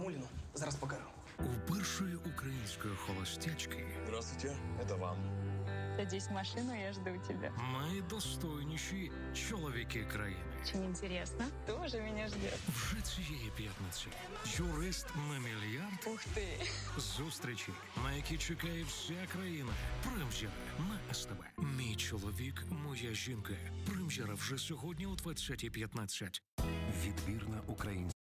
мамуліну. Зараз покажу. У першої української холостячки Здравствуйте, это вам. Садись в машину, я жду тебя. найдостойніші чоловіки країни. Очень интересно. Тоже меня ждет. Вже цієї п'ятниці юрист на мільярд Ух ты. зустрічі, на які чекає вся країна. Прем'єра на СТБ. Мій чоловік, моя жінка. Прем'єра вже сьогодні о 20.15. Відбірна українська.